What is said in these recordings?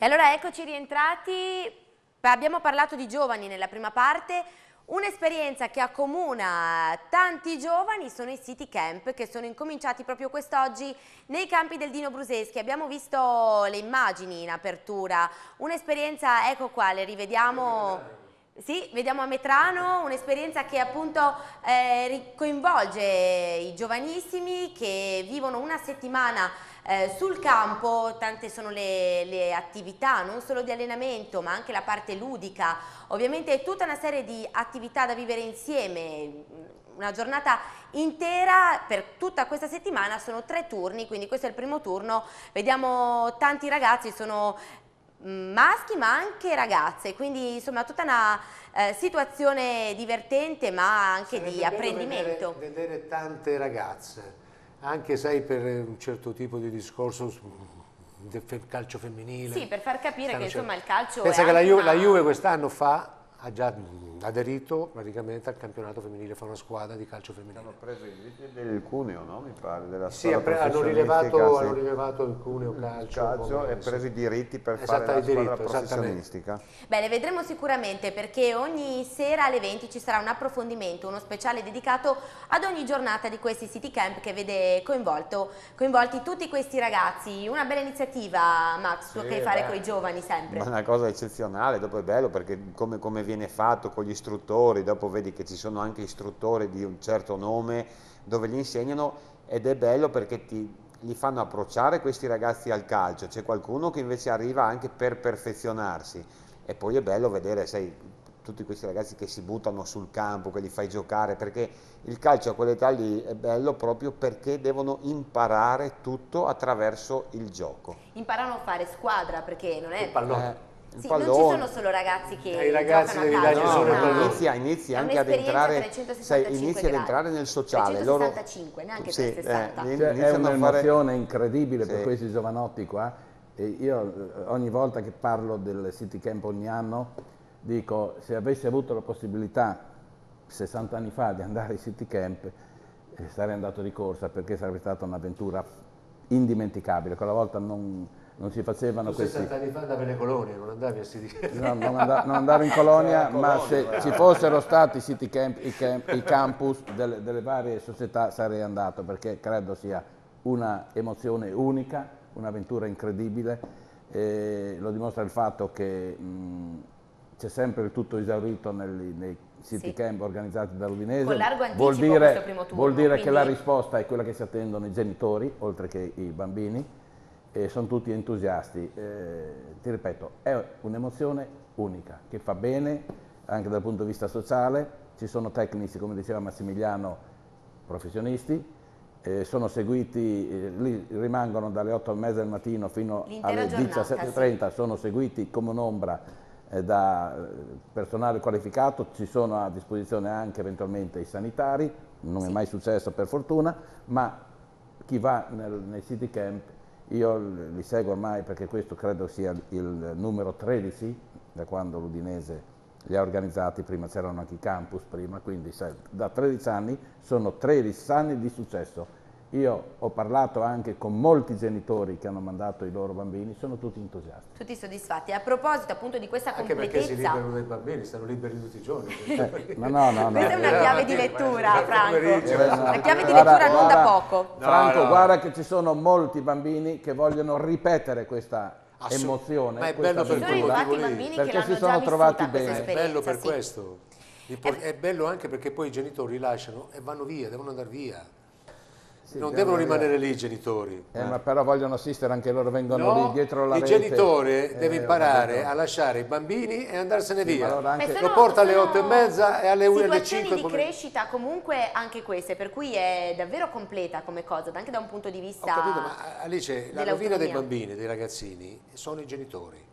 E allora eccoci rientrati, abbiamo parlato di giovani nella prima parte, Un'esperienza che accomuna tanti giovani sono i city camp che sono incominciati proprio quest'oggi nei campi del Dino Bruseschi. Abbiamo visto le immagini in apertura, un'esperienza, ecco qua, le rivediamo, sì, vediamo a Metrano, un'esperienza che appunto eh, coinvolge i giovanissimi che vivono una settimana eh, sul campo tante sono le, le, attività, non solo di allenamento ma anche la parte ludica, ovviamente è tutta una serie di attività da vivere insieme, una giornata intera per tutta questa settimana, sono tre turni, quindi questo è il primo turno, vediamo tanti ragazzi, sono mm, maschi ma anche ragazze, quindi insomma tutta una eh, situazione divertente ma anche Sarebbe di apprendimento. Vedere, vedere tante ragazze anche sai per un certo tipo di discorso del calcio femminile. Sì, per far capire che insomma il calcio Pensa che la Juve, una... la Juve quest'anno fa ha già aderito praticamente al campionato femminile, fa una squadra di calcio femminile. Hanno preso i diritti del Cuneo, no? Mi pare, della sì, hanno rilevato, sì. hanno rilevato il Cuneo Calcio. calcio e preso i diritti per fare la squadra diritto, professionistica. Bene, vedremo sicuramente perché ogni sera alle 20 ci sarà un approfondimento, uno speciale dedicato ad ogni giornata di questi city camp che vede coinvolti tutti questi ragazzi. Una bella iniziativa, Max, sì, che fare con i giovani sempre. Ma una cosa eccezionale, dopo è bello perché come, come viene fatto con gli istruttori, dopo vedi che ci sono anche istruttori di un certo nome dove gli insegnano ed è bello perché ti, li fanno approcciare questi ragazzi al calcio, c'è qualcuno che invece arriva anche per perfezionarsi e poi è bello vedere, sai, tutti questi ragazzi che si buttano sul campo, che li fai giocare, perché il calcio a quell'età lì è bello proprio perché devono imparare tutto attraverso il gioco. Imparano a fare squadra perché non è... Il pallone. Eh, sì, non ci sono solo ragazzi che I ragazzi devi dargli no, solo inizia, inizia anche ad entrare, sai, inizia ad entrare nel sociale. 365, loro, neanche sì, 360. Eh, cioè, è un'emozione fare... incredibile sì. per questi giovanotti qua. E io eh, ogni volta che parlo del City Camp ogni anno dico se avessi avuto la possibilità 60 anni fa di andare ai City Camp eh, sarei andato di corsa perché sarebbe stata un'avventura indimenticabile. Quella volta non non si facevano tu questi... 60 anni fa andavi alle colonie, non andavi a City Camp. No, non, andavo, non andavo in colonia, ma se ci fossero stati City Camp, i, camp, i campus delle, delle, varie società sarei andato perché credo sia una emozione unica, un'avventura incredibile. E lo dimostra il fatto che c'è sempre il tutto esaurito nei, nei city sì. camp organizzati dall'Udinese. Con largo anticipo vuol dire, turno, vuol dire quindi... che la risposta è quella che si attendono i genitori, oltre che i bambini e sono tutti entusiasti. Eh, ti ripeto, è un'emozione unica che fa bene anche dal punto di vista sociale. Ci sono tecnici, come diceva Massimiliano, professionisti, eh, sono seguiti, eh, lì rimangono dalle 8 e mezza del mattino fino alle 17.30, sì. sono seguiti come un'ombra eh, da eh, personale qualificato, ci sono a disposizione anche eventualmente i sanitari, non sì. è mai successo per fortuna, ma chi va nel, nei city camp io li seguo ormai perché questo credo sia il numero 13 da quando l'Udinese li ha organizzati, prima c'erano anche i campus prima, quindi da 13 anni sono 13 anni di successo io ho parlato anche con molti genitori che hanno mandato i loro bambini, sono tutti entusiasti. Tutti soddisfatti. A proposito appunto di questa anche completezza... Anche perché si liberano dei bambini, stanno liberi tutti i giorni. Eh, no, no, no, Questa è una chiave di lettura, Franco. Una chiave di lettura non da poco. Franco, guarda che ci sono molti bambini che vogliono ripetere questa emozione, Ma è bello per sono infatti i bambini perché si sono trovati bene. È bello per questo. È bello anche perché poi i genitori lasciano e vanno via, devono andare via. Sì, non devono rimanere lì i genitori. Eh, ma però vogliono assistere anche loro, vengono no, lì dietro la il rete. Il genitore eh, deve imparare a lasciare i bambini e andarsene sì, via. Allora anche... Lo porta alle otto e mezza e alle 1 alle 5. di crescita comunque anche queste, per cui è davvero completa come cosa, anche da un punto di vista Ho capito, ma Alice, la rovina dei bambini, dei ragazzini, sono i genitori.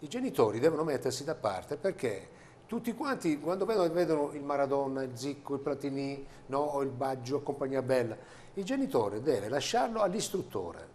I genitori devono mettersi da parte perché tutti quanti quando vedono, vedono il Maradona, il Zicco, il Platini no, o il Baggio, compagnia bella, il genitore deve lasciarlo all'istruttore.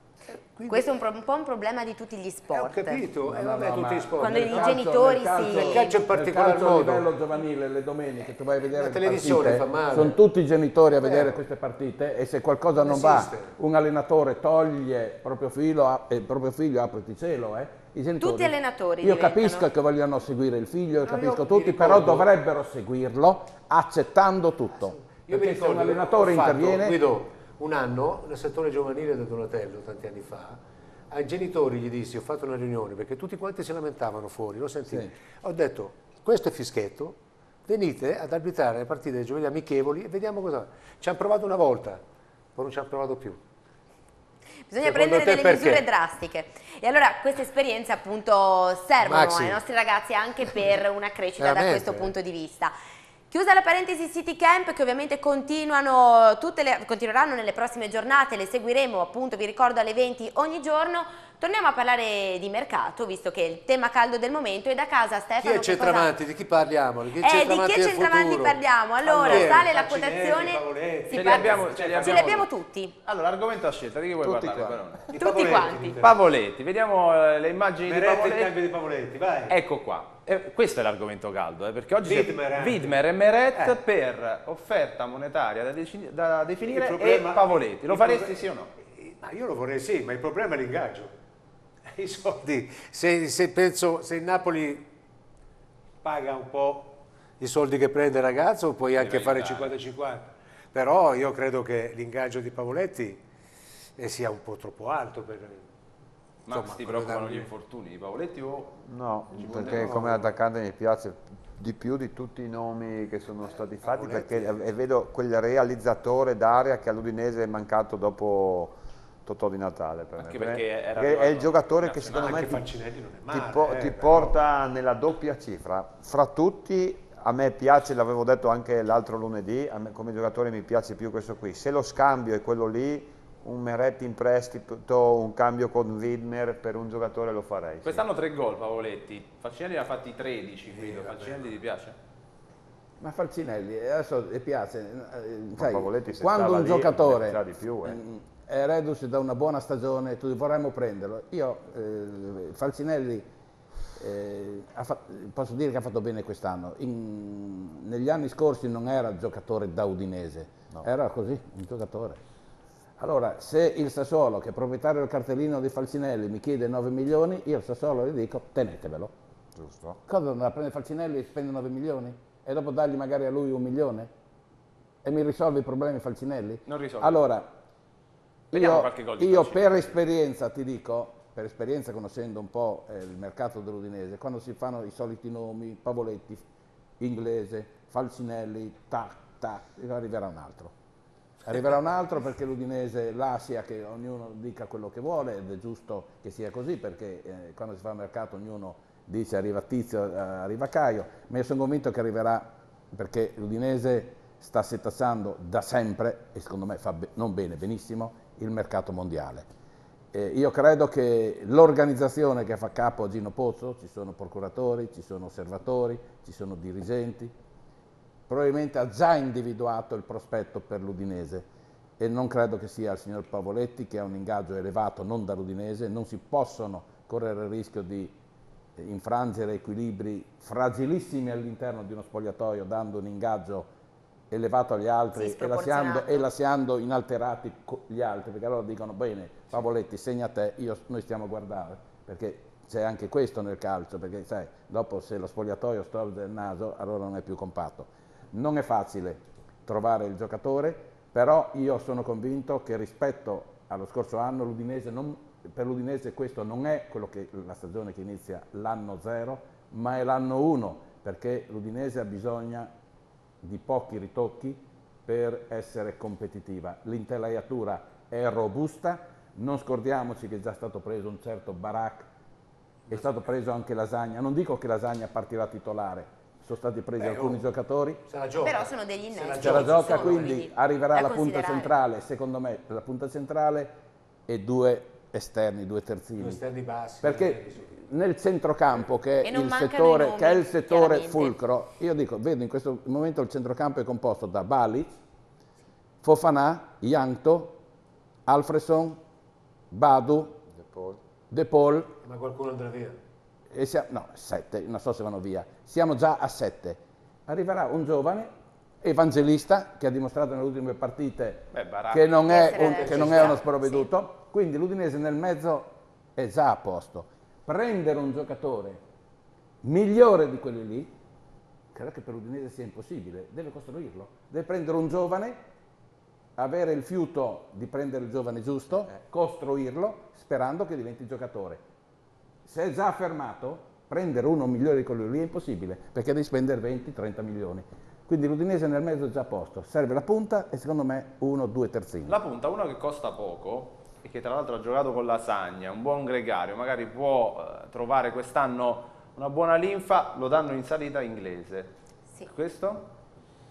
Quindi, Questo è un, pro, un, po' un problema di tutti gli sport. Eh, ho capito, eh, vabbè, no, tutti gli sport. Quando i genitori calcio, si... Nel calcio in particolar modo. a livello giovanile, le domeniche, tu vai a vedere La televisione partite, fa male. sono tutti i genitori a vedere eh. queste partite e se qualcosa non, non va, un allenatore toglie proprio, filo, eh, proprio figlio, apriti cielo, eh. I genitori, tutti allenatori Io diventano. capisco che vogliono seguire il figlio, no, capisco tutti, però dovrebbero seguirlo accettando tutto. Io Perché mi ricordo, se un allenatore fatto, interviene... Guido, un anno nel settore giovanile del Donatello, tanti anni fa, ai genitori gli dissi, ho fatto una riunione, perché tutti quanti si lamentavano fuori, lo sentito. Sì. Ho detto, questo è fischetto, venite ad arbitrare le partite dei giovedì amichevoli e vediamo cosa... Ci hanno provato una volta, poi non ci hanno provato più. Bisogna Secondo prendere delle perché? misure drastiche. E allora queste esperienze appunto servono Maxi. ai nostri ragazzi anche per una crescita Veramente. da questo punto di vista. Chiusa la parentesi City Camp che ovviamente continuano, le, continueranno nelle prossime giornate, le seguiremo appunto, vi ricordo alle 20 ogni giorno, torniamo a parlare di mercato visto che è il tema caldo del momento e da casa Stefano... Chi è centravanti? Di chi parliamo? Di chi è eh, di chi è centravanti parliamo? Allora, allora sale la quotazione... Ce li, abbiamo, ce, li abbiamo, ce li abbiamo tutti. Allora, argomento a scelta, di chi vuoi tutti parlare? Tutti Pavoletti, quanti. Pavoletti, vediamo eh, le immagini Meretti di Pavoletti. di Pavoletti, vai. Ecco qua eh, questo è l'argomento caldo, eh, perché oggi Widmer, Widmer e Meret eh. per offerta monetaria da, da definire problema, e Pavoletti. Lo faresti sì o no? Ma io lo vorrei sì, ma il problema è l'ingaggio. I soldi, se, se, penso, se il Napoli paga un po' i soldi che prende il ragazzo, puoi anche fare 50-50. Però io credo che l'ingaggio di Pavoletti eh, sia un po' troppo alto per ma Insomma, ti preoccupano gli infortuni di Paoletti o... No, perché come attaccante mi piace di più di tutti i nomi che sono stati fatti Paoletti. perché e vedo quel realizzatore d'area che all'Udinese è mancato dopo Totò di Natale per Anche me. perché era è il giocatore che secondo me ti, male, ti, po eh, ti porta nella doppia cifra fra tutti a me piace, l'avevo detto anche l'altro lunedì, me, come giocatore mi piace più questo qui. Se lo scambio è quello lì, un Meretti in prestito, un cambio con Widmer per un giocatore lo farei. Quest'anno sì. tre gol Pavoletti, Falcinelli ne ha fatti 13, Guido, Falcinelli ti piace? Ma Falcinelli, adesso ti piace, eh, sai, quando un lì, giocatore di più, eh. Mm, è reduce da una buona stagione, tu vorremmo prenderlo. Io, eh, Falcinelli, eh, posso dire che ha fatto bene quest'anno. Negli anni scorsi non era giocatore da Udinese, no. era così, un giocatore. Allora, se il Sassuolo, che è proprietario del cartellino di Falcinelli, mi chiede 9 milioni, io al Sassuolo gli dico tenetevelo. Giusto. Cosa non la prende Falcinelli e spende 9 milioni? E dopo dargli magari a lui un milione? E mi risolve i problemi Falcinelli? Non risolve. Allora, io, io per esperienza ti dico, per esperienza conoscendo un po' eh, il mercato dell'Udinese, quando si fanno i soliti nomi, Pavoletti, Inglese, Falcinelli, tac, tac, arriverà un altro Arriverà un altro perché l'Udinese lascia che ognuno dica quello che vuole ed è giusto che sia così perché eh, quando si fa il mercato ognuno dice arriva Tizio, eh, arriva Caio, ma io sono convinto che arriverà perché l'Udinese sta setacciando da sempre e secondo me fa be non bene, benissimo, il mercato mondiale. Eh, io credo che l'organizzazione che fa capo a Gino Pozzo, ci sono procuratori, ci sono osservatori, ci sono dirigenti, probabilmente ha già individuato il prospetto per l'Udinese e non credo che sia il signor Pavoletti che ha un ingaggio elevato non dall'Udinese, non si possono correre il rischio di infrangere equilibri fragilissimi all'interno di uno spogliatoio dando un ingaggio elevato agli altri e lasciando, e lasciando, inalterati gli altri, perché allora dicono bene Pavoletti segna te, io, noi stiamo a guardare, perché c'è anche questo nel calcio, perché sai, dopo se lo spogliatoio storge il naso allora non è più compatto. Non è facile trovare il giocatore, però io sono convinto che rispetto allo scorso anno non, per l'Udinese questo non è che, la stagione che inizia l'anno zero, ma è l'anno uno, perché l'Udinese ha bisogno di pochi ritocchi per essere competitiva. L'intelaiatura è robusta, non scordiamoci che è già stato preso un certo Barak, è stato preso anche Lasagna, non dico che Lasagna partirà titolare, sono stati presi Beh, alcuni oh, giocatori. Però sono degli innesti. Se la gioca, quindi arriverà la punta centrale, secondo me la punta centrale e due esterni, due terzini. Due esterni bassi. Perché nel centrocampo, che è, il settore, nomi, che è il settore fulcro, io dico, vedo in questo momento il centrocampo è composto da Balic, Fofana, Ianto, Alfredson Badu, De Paul. De Paul, Ma qualcuno andrà via. E siamo, no, sette, non so se vanno via, siamo già a sette. Arriverà un giovane evangelista che ha dimostrato nelle ultime partite Beh, che non è, un- che non è uno sprovveduto, quindi l'Udinese nel mezzo è già a posto. Prendere un giocatore migliore di quelli lì, credo che per l'Udinese sia impossibile, deve costruirlo, deve prendere un giovane, avere il fiuto di prendere il giovane giusto, costruirlo, sperando che diventi giocatore. Se è già affermato, prendere uno migliore di quello lì è impossibile, perché devi spendere 20-30 milioni. Quindi l'Udinese nel mezzo è già a posto, serve la punta e secondo me uno o due terzini. La punta, uno che costa poco e che tra l'altro ha giocato con Lasagna, un buon gregario, magari può eh, trovare quest'anno una buona linfa, lo danno in salita inglese. Sì. Questo?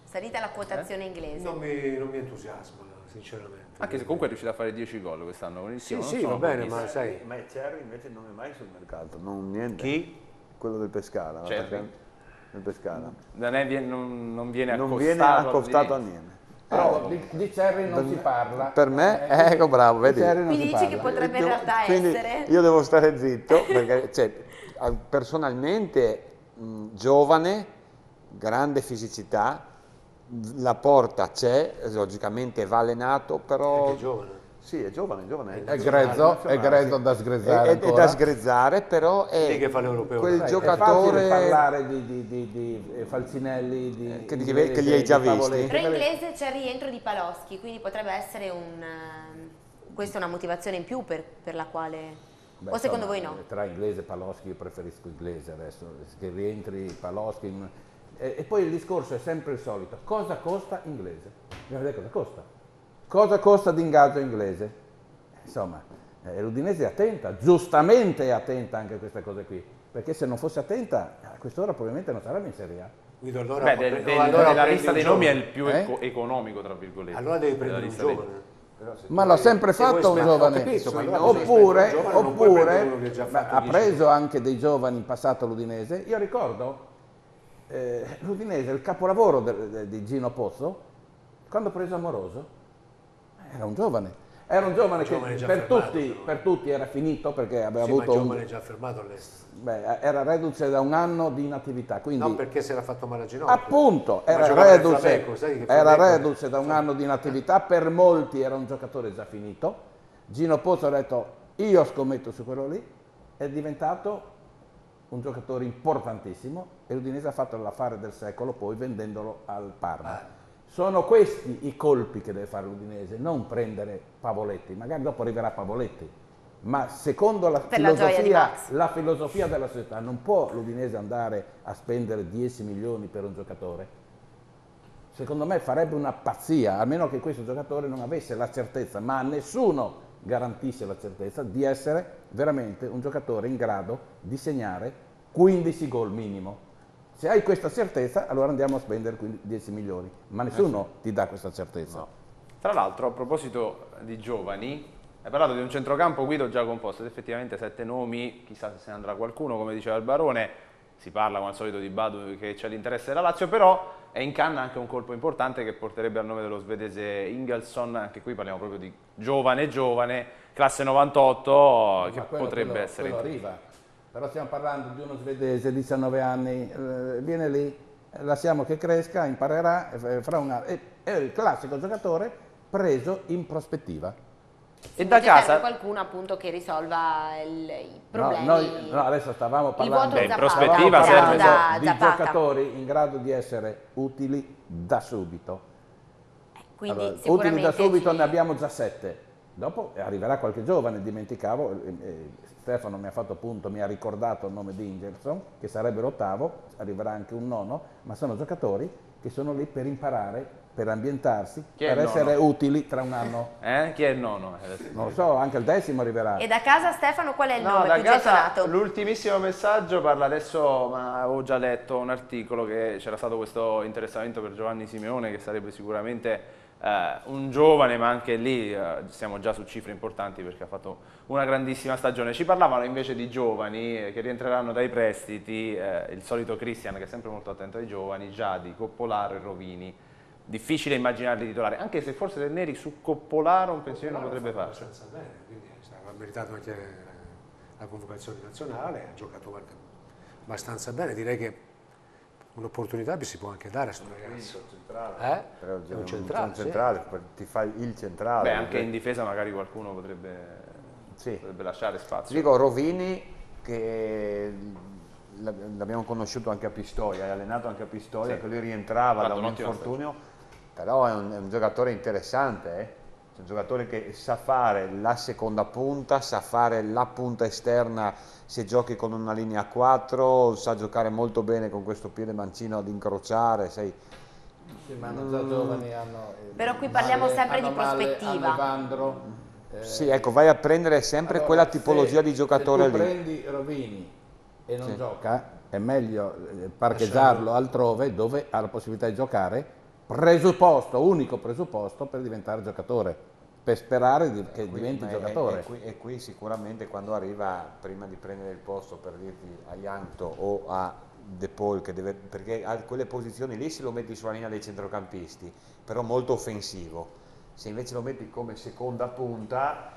Salita la quotazione inglese. Non mi, non mi entusiasma, sinceramente. Anche se comunque è riuscito a fare 10 gol quest'anno con il Sì, sì, va bene, ma sai, Ma Cherry invece non è mai sul mercato, non niente. chi? Quello del Pescara. L'attaccante Del Pescara. Non, è- non- non viene Non accostato, viene accostato a niente. Però di, di Cerri non si parla. Per me, Eh, ecco bravo, di vedi. Cerri si dici che potrebbe in realtà quindi essere... Io devo stare zitto perché cioè, personalmente mh, giovane, grande fisicità, la porta c'è, logicamente va allenato, però... Che giovane. Sì, è giovane, è giovane. È grezzo, è grezzo da È, sgrezzare è- è da sgrezzare, però è che fa l'europeo. quel Sai, È giocatore... facile parlare di, di- di- di, eh, Falcinelli, di, Eh, che di- inglese, che li hai già Pavoletti. Però in inglese c'è il rientro di Paloschi, quindi potrebbe essere un... ehm, questa è una motivazione in più per, per la quale... Beh, o secondo voi insomma, no? Tra inglese e Paloschi io preferisco inglese adesso, che rientri Paloschi. in- E, e poi il discorso è sempre il solito. Cosa costa inglese? Bisogna vedere cosa costa. Cosa costa di ingaggio inglese? Insomma, eh, l'Udinese è attenta, giustamente è attenta anche a queste cose qui. Perché se non fosse attenta, a quest'ora probabilmente non sarebbe in Serie A. Guido, allora, Beh, del- del- allora della lista dei nomi è giovane. il più Eh? eco- economico, tra virgolette. Allora devi prendere un lista dei- giovane. Ma l'ha sempre fatto un giovane. capito, allora oppure, un giovane ha già ma fatto ha 10 preso anche dei giovani in passato l'Udinese. Io ricordo eh, l'Udinese, il capolavoro de- de- di Gino Pozzo, quando ha preso Amoroso, era un giovane. Era un giovane, giovane che per fermato, tutti, però. per tutti era finito perché aveva Sì, ma avuto un, giovane già fermato all'estero. beh, era reduce da un anno di inattività. Quindi No, perché si era fatto male a ginocchio. Appunto, Ma era reduce, Flamengo, era Flamengo- reduce da un anno di inattività, per molti era un giocatore già finito. Gino Pozzo ha detto io scommetto su quello lì, è diventato un giocatore importantissimo e l'Udinese ha fatto l'affare del secolo poi vendendolo al Parma. Sono questi i colpi che deve fare l'Udinese, non prendere Pavoletti, magari dopo arriverà Pavoletti, ma secondo la la filosofia, Max. la filosofia della società non può l'Udinese andare a spendere 10 milioni per un giocatore. Secondo me farebbe una pazzia, almeno che questo giocatore non avesse la certezza, ma nessuno garantisce la certezza di essere veramente un giocatore in grado di segnare 15 gol minimo. Se hai questa certezza, allora andiamo a spendere 15 10 milioni, ma nessuno ti dà questa certezza. Tra l'altro, a proposito di giovani, hai parlato di un centrocampo Guido già composto, ed effettivamente sette nomi, chissà se se ne andrà qualcuno, come diceva il Barone, si parla come al solito di Badu che c'è l'interesse della Lazio, però è in canna anche un colpo importante che porterebbe al nome dello svedese Ingelsson, anche qui parliamo proprio di giovane giovane, classe 98, che quello- potrebbe quello- essere... quello arriva. Però stiamo parlando di uno svedese, 19 anni, eh, viene lì, eh, lasciamo che cresca, imparerà, fra una, è, è il classico giocatore preso in prospettiva. E da casa... qualcuno appunto che risolva il- i No, problemi. noi, no, adesso stavamo parlando, Beh, in prospettiva serve- da di Zapata. giocatori in grado di essere utili da subito. Quindi Allora, utili da subito ci- ne abbiamo già sette. Dopo arriverà qualche giovane, dimenticavo, eh, eh, Stefano mi ha fatto appunto, mi ha ricordato il nome di Ingerson, che sarebbe l'ottavo, arriverà anche un nono, ma sono giocatori che sono lì per imparare, per ambientarsi, Chi per essere nono? utili tra un anno. Eh? Chi è il nono? Non lo so, anche il decimo arriverà. E da casa Stefano qual è il No, nome da più casa gettonato? l'ultimissimo messaggio parla adesso, ma avevo già letto un articolo che c'era stato questo interessamento per Giovanni Simeone che sarebbe sicuramente eh, un giovane, ma anche lì eh, siamo già su cifre importanti perché ha fatto una grandissima stagione. Ci parlavano invece di giovani eh, che rientreranno dai prestiti, eh, il solito Cristian che è sempre molto attento ai giovani, Giadi, Coppolaro e Rovini. Difficile immaginarli titolari, anche se forse Del Neri su Coppolaro un pensiero non potrebbe farci. abbastanza bene, quindi stava meritato anche la convocazione nazionale, ha giocato anche abbastanza bene, direi che un'opportunità si può anche dare a questo ragazzo. Eh? Però È un un centrale, centrale, sì. centrale, ti fai il centrale. Beh, anche in difesa magari qualcuno potrebbe, Sì. potrebbe lasciare Ti spazio. dico Rovini che l'ab- l'abbiamo conosciuto anche a Pistoia, è allenato anche a Pistoia, Sì. che lui rientrava da un infortunio, però è un, è un giocatore interessante, eh? Un giocatore che sa fare la seconda punta, sa fare la punta esterna se giochi con una linea a 4, sa giocare molto bene con questo piede mancino ad incrociare, sai, Sì, ma hanno già giovani, hanno... eh, Però qui parliamo Male- sempre di prospettiva. hanno Evandro, eh, Sì, ecco, vai a prendere sempre allora, quella tipologia se- di giocatore se tu lì. prendi Rovini e non Sì. gioca, è meglio eh, parcheggiarlo altrove dove ha la possibilità di giocare, presupposto, unico presupposto per diventare giocatore, per sperare di- che diventi Ma è- giocatore. E qui, e qui sicuramente quando arriva, prima di prendere il posto per dirti a Yankto o a De Paul, che deve, perché a quelle posizioni lì se lo metti sulla linea dei centrocampisti, però molto offensivo. Se invece lo metti come seconda punta,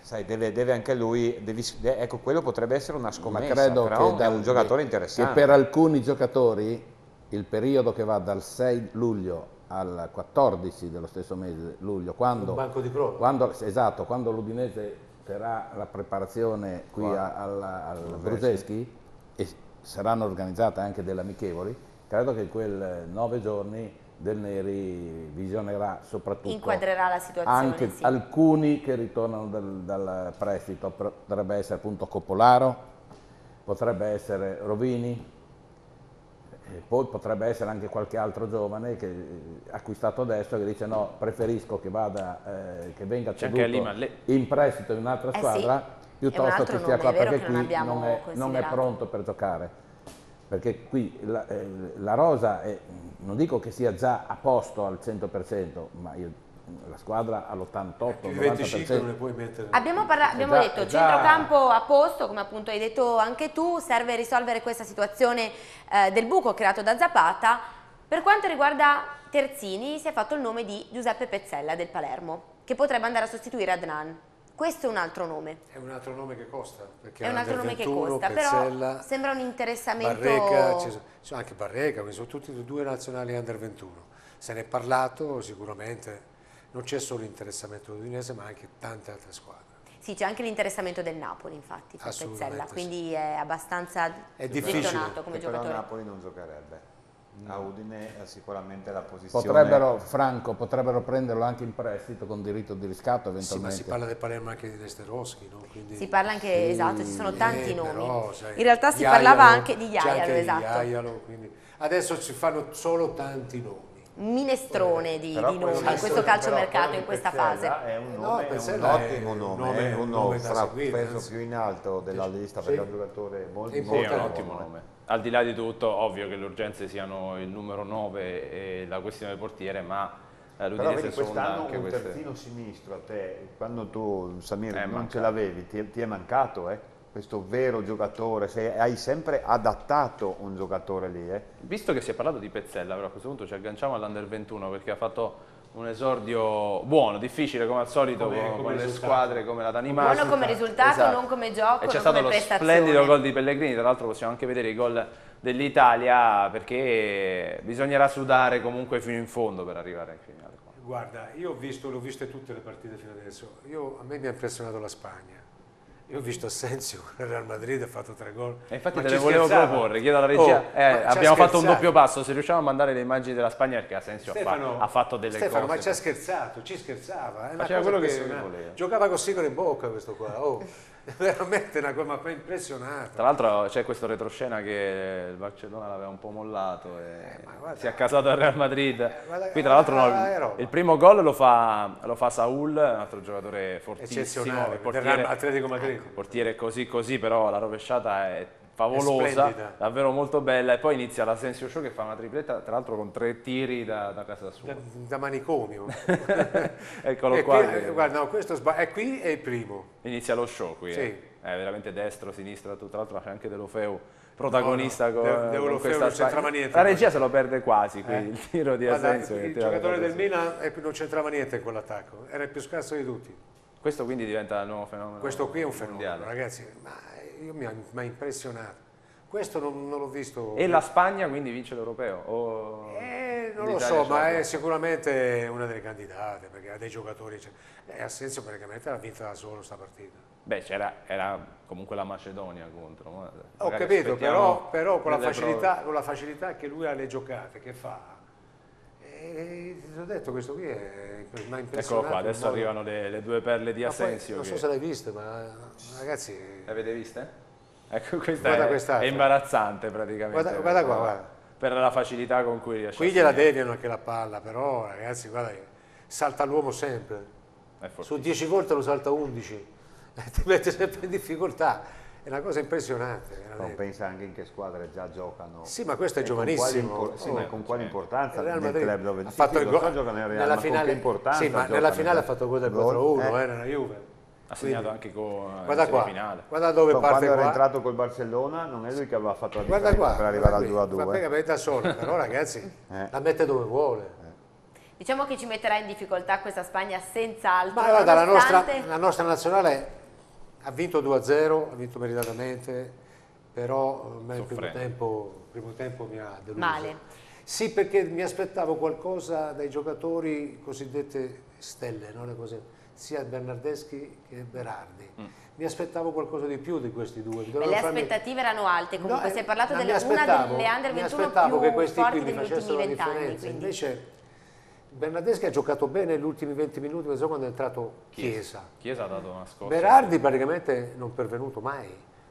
sai, deve, deve anche lui, devi- de- ecco quello potrebbe essere una Ma scommessa, credo però che, è dal- un giocatore che interessante. per alcuni giocatori il periodo che va dal 6 luglio al 14 dello stesso mese, luglio, quando, Un banco di prova. quando- esatto, quando l'Udinese terrà la preparazione qui a- al, al Bruseschi e saranno organizzate anche delle amichevoli, credo che in quel nove giorni Del Neri visionerà soprattutto Inquadrerà la situazione, anche sì. alcuni che ritornano dal, dal prestito, potrebbe essere appunto Coppolaro, potrebbe essere Rovini, poi potrebbe essere anche qualche altro giovane che eh, acquistato adesso che dice no, preferisco che, vada, eh, che venga ceduto Lima lì. in prestito in un'altra Eh sì, squadra è un piuttosto che stia qua perché non qui abbiamo non è, non è pronto per giocare. Perché qui la, eh, la rosa è, non dico che sia già a posto al 100%, ma io- la squadra all'88, Più di 25 non ne 90%. puoi mettere. Abbiamo, parla- abbiamo già- detto già- centrocampo a posto, come appunto hai detto anche tu, serve risolvere questa situazione eh, del buco creato da Zapata. Per quanto riguarda Terzini, si è fatto il nome di Giuseppe Pezzella del Palermo, che potrebbe andare a sostituire Adnan. Questo è un altro nome. È un altro nome che costa. Perché È un altro nome che 21, costa, Pezzella, però sembra un interessamento... Barreca, ci sono, ci sono anche Barreca, quindi sono tutti e due nazionali under 21. Se ne è parlato sicuramente, non c'è solo l'interessamento dell'Udinese ma anche tante altre squadre. Sì, c'è anche l'interessamento del Napoli, infatti, per Pezzella, sì. quindi è abbastanza È difficile, come Che però giocatore. Napoli non giocherebbe. A Udine ha sicuramente la posizione. Potrebbero, Franco, potrebbero prenderlo anche in prestito con diritto di riscatto Sì, ma eventualmente. si parla del Palermo anche di Nesteroschi, no? Quindi, Si parla anche, esatto, ci sono tanti eh, nomi. però, sai, In realtà si Jaialo, parlava anche di Iaialo, anche di esatto. Jaialo, quindi adesso si fanno solo tanti nomi. Minestrone di, di nomi in questo- calciomercato in questa fase. È un, Eh, nome, no, è un ottimo nome, nome- è un uno nome peso anzi. più in alto della Sì, lista sì. perché è un giocatore molto, È Sì, molto è un importante. ottimo nome. Al di là di tutto, ovvio che le urgenze siano il numero 9 e la questione del portiere, ma eh, Però l'Udinese vedi sonda quest'anno un queste... terzino sinistro a te, quando tu Samir È non ce l'avevi, ti, ti è mancato eh? Questo vero giocatore, sei- hai sempre adattato un giocatore lì. Eh? Visto che si è parlato di Pezzella, però a questo punto ci agganciamo all'Under 21 perché ha fatto un esordio buono, difficile come al solito Come- con, come con le squadre come la Danimarca. Buono come risultato, Esatto. non come gioco, E c'è stato come lo prestazione. splendido gol di Pellegrini, tra l'altro possiamo anche vedere i gol dell'Italia perché bisognerà sudare comunque fino in fondo per arrivare in finale. Guarda, io ho visto, le ho viste tutte le partite fino adesso. Io, a me mi ha impressionato la Spagna. Io ho visto Asensio, il Real Madrid ha fatto tre gol. E infatti Ma te le volevo scherzava? proporre, chiedo alla regia. Oh, Eh, abbiamo fatto un doppio passo, se riusciamo a mandare le immagini della Spagna perché Asensio fa- Stefano, ha fatto delle Stefano, cose. ma ci ha scherzato, ci scherzava. È Faceva quello che voleva. Giocava con sigaro in bocca questo qua. Oh, veramente una cosa ma impressionante. Tra l'altro c'è questo retroscena che il Barcellona l'aveva un po' mollato Eh, guarda- si è accasato al Real Madrid. guarda- Qui tra l'altro no, ah, è il, primo gol lo fa, lo fa Saul, un altro giocatore fortissimo. Il del Real Atletico Madrid. Ecco, portiere così così, però la rovesciata è favolosa, splendida. davvero molto bella. E poi inizia l'Asensio Show che fa una tripletta, tra l'altro con tre tiri da, da casa sua. Da, da manicomio. Eccolo E qua. qui, eh, guarda, no, questo è qui è il primo. Inizia lo show qui, Sì. eh. è veramente destro, sinistro, tutto. tra l'altro c'è anche Delofeu protagonista No, no, con, De- con Deulofeu questa non c'entrava Spagna. niente. La regia se lo perde quasi qui, Eh. il tiro di Guarda, Asensio. il giocatore del. Milan eh, non c'entrava niente in quell'attacco, era il più scarso di tutti. Questo quindi diventa il nuovo fenomeno Questo qui è un fenomeno, mondiale. ragazzi, ma io mi ha, impressionato. Questo non, non l'ho visto. E la Spagna quindi vince l'europeo? O Eh, non lo so, ma è sicuramente una delle candidate, perché ha dei giocatori. Cioè, eh, Asensio praticamente l'ha vinta da solo sta partita. Beh, c'era era comunque la Macedonia contro. Ho capito, però, però con, la facilità, con la facilità che lui ha le giocate, che fa. E ti ho detto, questo qui è, impressionato. Eccolo qua, adesso modo- arrivano le, le due perle di Ma poi, Asensio. non so che- se l'hai viste, ma ragazzi, Le avete viste? Ecco, questa è, è imbarazzante praticamente. Guarda- guarda qua, guarda. Per la facilità con cui riesce qui gliela deviano anche la palla, però ragazzi, guarda, salta l'uomo sempre. Su fortissimo. 10 volte lo salta 11, ti mette sempre in difficoltà. È una cosa impressionante, Non veramente. pensa anche in che squadre già giocano. Sì, ma questo è E con giovanissimo. quali sì, Oh. ma con quale importanza Il Real nel Madrid club dove ha sì, fatto sì, il gol so giocare nel Real, nella finale, importanza sì, ma nella finale ha nel- fatto gol del gol? 4-1 Eh. eh, nella Juve. Ha segnato anche con Guarda qua, semifinale. guarda dove Però parte quando era qua. entrato col Barcellona non è lui che aveva fatto la Guarda qua, per arrivare al guarda qui. 2 a Ma 2. perché da solo, però ragazzi, Eh. la mette dove vuole. Diciamo che ci metterà in difficoltà questa Spagna senz'altro. Ma guarda, la nostra, nonostante- la nostra nazionale ha vinto 2-0, ha vinto meritatamente, però a me il primo tempo, primo tempo mi ha deluso. Male. Sì, perché mi aspettavo qualcosa dai giocatori cosiddette stelle, no? Le cose- sia Bernardeschi che Berardi. Mi aspettavo qualcosa di più di questi due. Beh, le farmi- aspettative erano alte, comunque No, si è parlato delle, mi una aspettavo- delle under mi 21 aspettavo più che questi forti qui mi degli ultimi facessero la differenza. Invece Bernardeschi ha giocato bene gli ultimi 20 minuti, non so quando è entrato Chiesa. Chiesa ha dato una scossa. Berardi praticamente non pervenuto mai.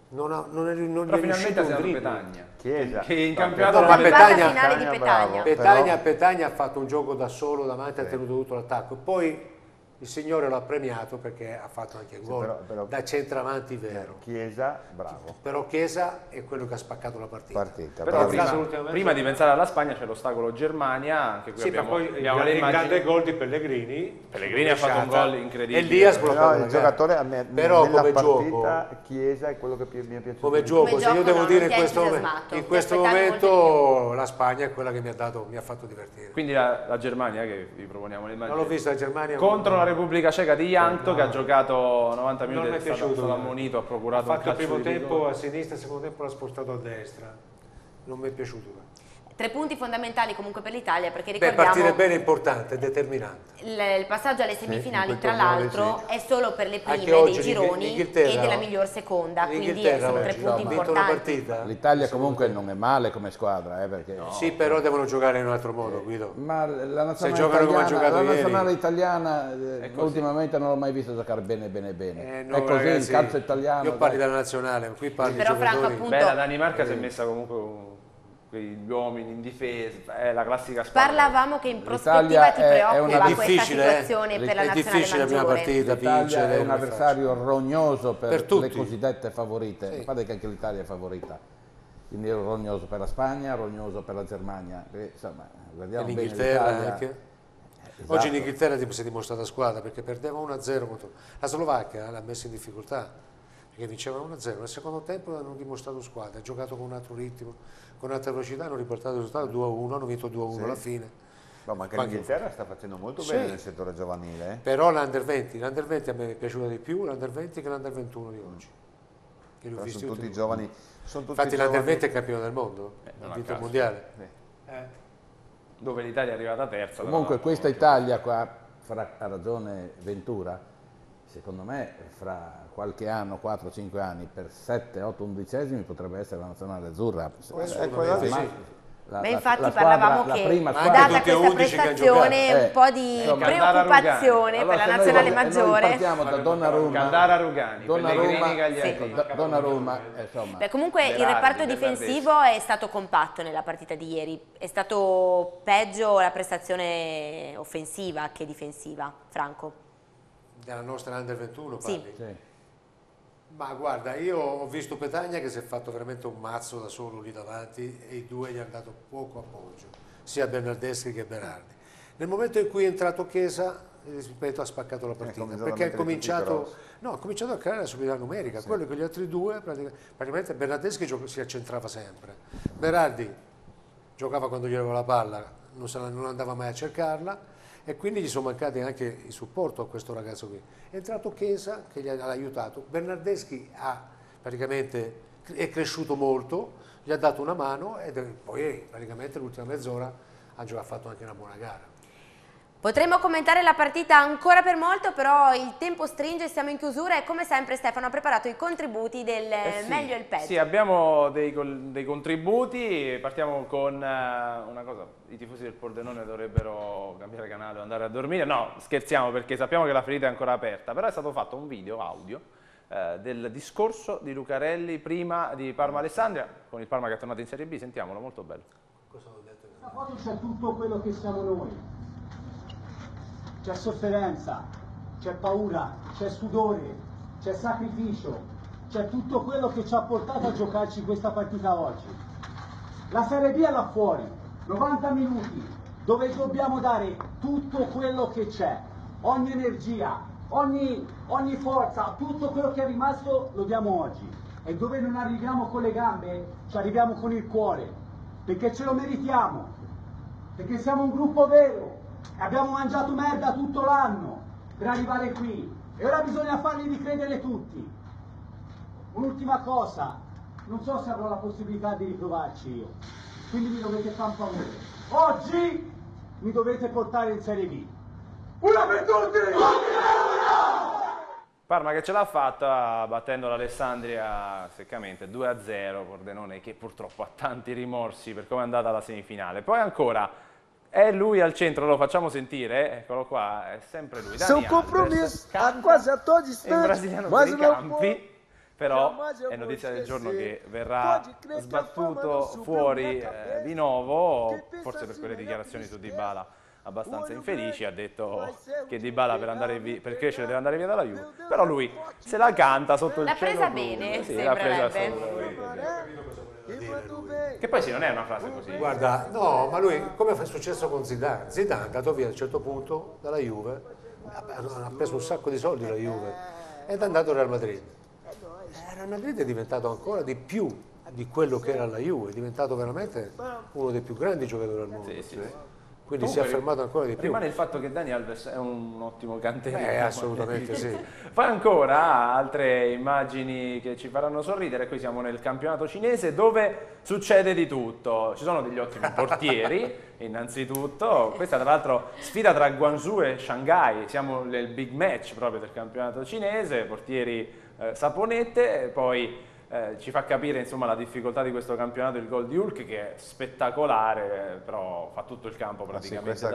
Non, ha, non, è, non Però finalmente ha segnato. Petagna. Chiesa. Che in campionato no, Guarda Petagna- la finale di Petagna, Petagna. Petagna ha fatto un gioco da solo davanti, ha tenuto tutto l'attacco. Poi il Signore l'ha premiato perché ha fatto anche il gol però- però- da centravanti vero. Chiesa, bravo. Però Chiesa è quello che ha spaccato la partita. Partita. Però prima, prima di pensare alla Spagna c'è l'ostacolo Germania, anche qui Sì, ma abbiamo, poi il, abbiamo le il immagini. grande gol di Pellegrini. Pellegrini ha fatto un gol incredibile. E lì ha sbloccato la il giocatore a me, Però nella come partita gioco, Chiesa è quello che più mi è piaciuto. come gioco, Come se io gioco devo no, dire in questo, momento, in questo momento la Spagna è quella che mi ha, dato, mi ha fatto divertire. Quindi la, la Germania, che vi proponiamo le immagini, Non l'ho vista la Germania contro la Repubblica Ceca di Janto, No. che ha giocato 90 Non minuti mi ed è è stato, piaciuto. stato ammonito, ha Ha procurato un fatto il primo tempo a sinistra, il secondo tempo l'ha spostato a destra. Non mi è piaciuto. Tre punti fondamentali comunque per l'Italia perché Beh, ricordiamo partire bene è importante, è determinante. il, il passaggio alle semifinali in quel tra l'altro è solo per le prime dei gironi e della no? miglior seconda, quindi sono tre oggi punti una importanti. L'Italia comunque non è male come squadra, eh, perché... Sì, però devono giocare in un altro modo, Guido. Ma la nazionale giocano come ha italiana, giocato la ieri. nazionale italiana eh, ultimamente non l'ho mai visto giocare bene bene bene. Eh, no, è così ragazzi, il calcio italiano. Io parli dai. della nazionale, qui parli Però, Franco, appunto- Beh, la Danimarca si è messa comunque quegli uomini in difesa, è la classica squadra. Parlavamo che in L'Italia prospettiva ti è- è preoccupa una questa difficile, eh. situazione per la È nazionale difficile la prima maggiore. partita, L'Italia vincere. è un è avversario rognoso per, Per le cosiddette favorite. Sì. Guardate che anche l'Italia è favorita. Quindi è rognoso per la Spagna, rognoso per la Germania. E, insomma, facile. guardiamo E l'Inghilterra anche. Esatto. Oggi l'Inghilterra si è dimostrata squadra perché perdeva 1-0 contro la Slovacchia, l'ha messa in difficoltà perché vincevano 1-0. Nel secondo tempo hanno dimostrato squadra, ha giocato con un altro ritmo, con un'altra velocità, hanno riportato il risultato 2-1, hanno vinto 2-1 alla fine. No, ma anche Qualche- l'Inghilterra sta facendo molto Sì. bene nel settore giovanile. eh. Però l'Under 20, l'Under 20 a me è piaciuta di più, l'Under 20 che l'Under 21 di oggi. Che li ho Però visti sono tutti tutti. giovani. Sono tutti Infatti l'Under giovani. 20 è campione del mondo, ha a vinto il mondiale. Sì. Eh. Dove l'Italia è arrivata terza. Comunque questa Italia qua, fra, ha ragione Ventura, secondo me fra qualche anno, 4-5 anni, per 7, 8 undicesimi potrebbe essere la nazionale azzurra. Sì, lì. sì. La- Beh, la- infatti la squadra- parlavamo la che prima squadra- data questa 11 prestazione un po' di Insomma, preoccupazione Allora, per la noi nazionale noi maggiore. partiamo da Donnarumma, Candara Rugani, Donnarumma, Pellegrini, ecco, Da- Donnarumma, eh, insomma, Beh, comunque il Berardi, reparto Bernardeschi. difensivo è stato compatto nella partita di ieri. È stato peggio la prestazione offensiva che difensiva, Franco. Della nostra Under 21 Sì. parli? sì. Ma guarda, io ho visto Petagna che si è fatto veramente un mazzo da solo lì davanti e i due gli hanno dato poco appoggio, sia Bernardeschi che Berardi. Nel momento in cui è entrato Chiesa, eh, ripeto, ha spaccato la partita, cominciato a perché ha cominciato, no, ha cominciato a creare la superiorità numerica, quello che gli altri due, pratica- praticamente Bernardeschi gioca- si accentrava sempre, Berardi giocava quando gli aveva la palla, non, la- non andava mai a cercarla, e quindi gli sono mancati anche il supporto a questo ragazzo qui. È entrato Chiesa che gli ha aiutato, Bernardeschi ha praticamente è cresciuto molto, gli ha dato una mano e poi praticamente l'ultima mezz'ora ha già fatto anche una buona gara. Potremmo commentare la partita ancora per molto, però il tempo stringe, siamo in chiusura e come sempre Stefano ha preparato i contributi del eh sì, meglio e il peggio. Sì, abbiamo dei, dei contributi, partiamo con uh, una cosa, i tifosi del Pordenone dovrebbero cambiare canale o andare a dormire, no scherziamo perché sappiamo che la ferita è ancora aperta, però è stato fatto un video audio uh, del discorso di Lucarelli prima di Parma-Alessandria, con il Parma che è tornato in Serie B, sentiamolo, molto bello. Cosa ho detto? Questa foto c'è tutto quello che siamo noi c'è sofferenza, c'è paura, c'è sudore, c'è sacrificio, c'è tutto quello che ci ha portato a giocarci questa partita oggi. La Serie B è là fuori, 90 minuti, dove dobbiamo dare tutto quello che c'è, ogni energia, ogni, ogni forza, tutto quello che è rimasto lo diamo oggi. E dove non arriviamo con le gambe, ci arriviamo con il cuore, perché ce lo meritiamo, perché siamo un gruppo vero, Abbiamo mangiato merda tutto l'anno per arrivare qui e ora bisogna fargli ricredere tutti. Un'ultima cosa, non so se avrò la possibilità di riprovarci io, quindi mi dovete far favore. Oggi mi dovete portare in Serie B. Una per tutti! Parma che ce l'ha fatta battendo l'Alessandria seccamente 2-0, Pordenone che purtroppo ha tanti rimorsi per come è andata la semifinale. Poi ancora è lui al centro, lo facciamo sentire, eccolo qua, è sempre lui. Dani Seu compromesso quasi a todos Il brasiliano per i campi, però è notizia del giorno che verrà sbattuto fuori eh, di nuovo, forse per quelle dichiarazioni su Dybala abbastanza infelici, ha detto che Dybala per, andare via, per crescere deve andare via dalla Juve, però lui se la canta sotto il cielo. L'ha presa bene, sì, l'ha presa assolutamente. Che poi sì, non è una frase così. Guarda, no, ma lui, come è successo con Zidane? Zidane è andato via a un certo punto dalla Juve, ha preso un sacco di soldi la Juve ed è andato al Real Madrid. Il eh, Real Madrid è diventato ancora di più di quello che era la Juve, è diventato veramente uno dei più grandi giocatori al mondo. Sì, sì. Quindi Comunque, si è affermato ancora di più. Rimane il fatto che Dani Alves è un ottimo canterino. Eh, assolutamente sì. Poi ancora altre immagini che ci faranno sorridere. Qui siamo nel campionato cinese dove succede di tutto. Ci sono degli ottimi portieri, innanzitutto. Questa tra l'altro sfida tra Guangzhou e Shanghai. Siamo nel big match proprio del campionato cinese. Portieri eh, saponette, poi eh, ci fa capire insomma, la difficoltà di questo campionato, il gol di Hulk che è spettacolare, però fa tutto il campo praticamente sì.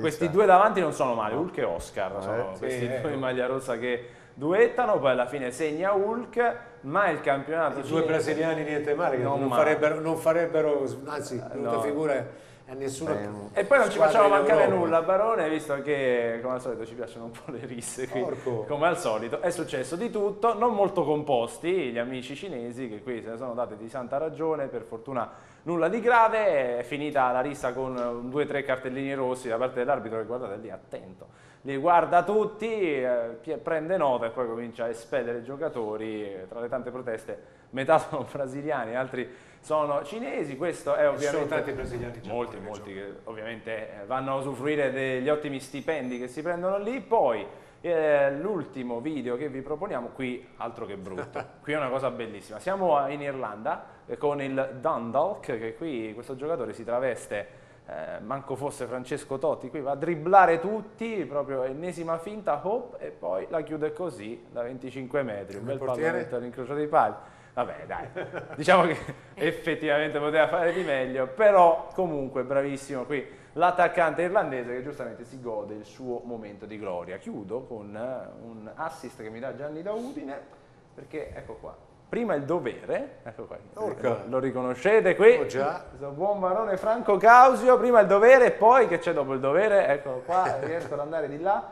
Questi due davanti non sono male, Hulk e Oscar, eh, sono sì, questi eh, due in maglia rossa che duettano, poi alla fine segna Hulk, ma il campionato... I due brasiliani niente male, che non, non, farebbero, non farebbero, anzi, no. figure. a nessuno eh, e poi non ci facciamo mancare nulla Barone visto che come al solito ci piacciono un po' le risse qui, come al solito. È successo di tutto non molto composti gli amici cinesi che qui se ne sono date di santa ragione per fortuna nulla di grave è finita la rissa con due o tre cartellini rossi da parte dell'arbitro che guardate lì attento. Li guarda tutti eh, prende nota e poi comincia a espellere i giocatori tra le tante proteste metà sono brasiliani altri sono cinesi, questo è ovviamente... Sono tanti brasiliani Molti, molti che ovviamente eh, vanno a usufruire degli ottimi stipendi che si prendono lì, poi eh, l'ultimo video che vi proponiamo, qui altro che brutto, qui è una cosa bellissima, siamo in Irlanda eh, con il Dundalk, che qui questo giocatore si traveste eh, manco fosse Francesco Totti, qui va a dribblare tutti, proprio ennesima finta, hop, e poi la chiude così da 25 metri, un bel pallonetto all'incrocio dei pali. Vabbè, dai, diciamo che effettivamente poteva fare di meglio, però comunque bravissimo qui l'attaccante irlandese che giustamente si gode il suo momento di gloria. Chiudo con eh, un assist che mi dà Gianni da Udine, perché ecco qua. Prima il dovere, ecco qua, Orca. lo riconoscete qui, oh già. questo buon barone Franco Causio, prima il dovere e poi che c'è dopo il dovere, ecco qua, riesco ad andare di là,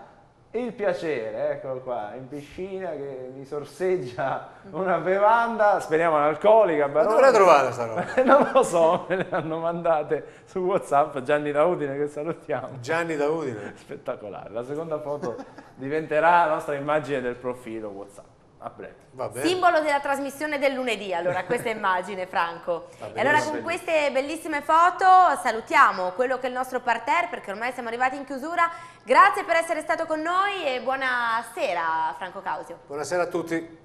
il piacere, eccolo qua, in piscina che mi sorseggia una bevanda, speriamo analcolica. Ma dove l'hai trovata sta roba? non lo so, me le hanno mandate su Whatsapp, Gianni Daudine che salutiamo. Gianni Daudine. Spettacolare, la seconda foto diventerà la nostra immagine del profilo Whatsapp. A breve. Va bene. Simbolo della trasmissione del lunedì, allora, questa immagine, Franco. E allora con queste bellissime foto salutiamo quello che è il nostro parterre, perché ormai siamo arrivati in chiusura. Grazie per essere stato con noi e buonasera, Franco Causio. Buonasera a tutti.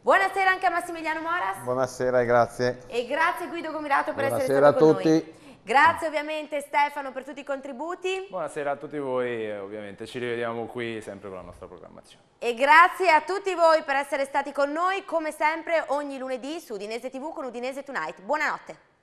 Buonasera anche a Massimiliano Moras. Buonasera e grazie. E grazie Guido Comirato per essere Buonasera stato con a tutti. Grazie ovviamente Stefano per tutti i contributi Buonasera a tutti voi e ovviamente ci rivediamo qui sempre con la nostra programmazione. e grazie a tutti voi per essere stati con noi come sempre ogni lunedì su Udinese TV con Udinese Tonight. Buonanotte.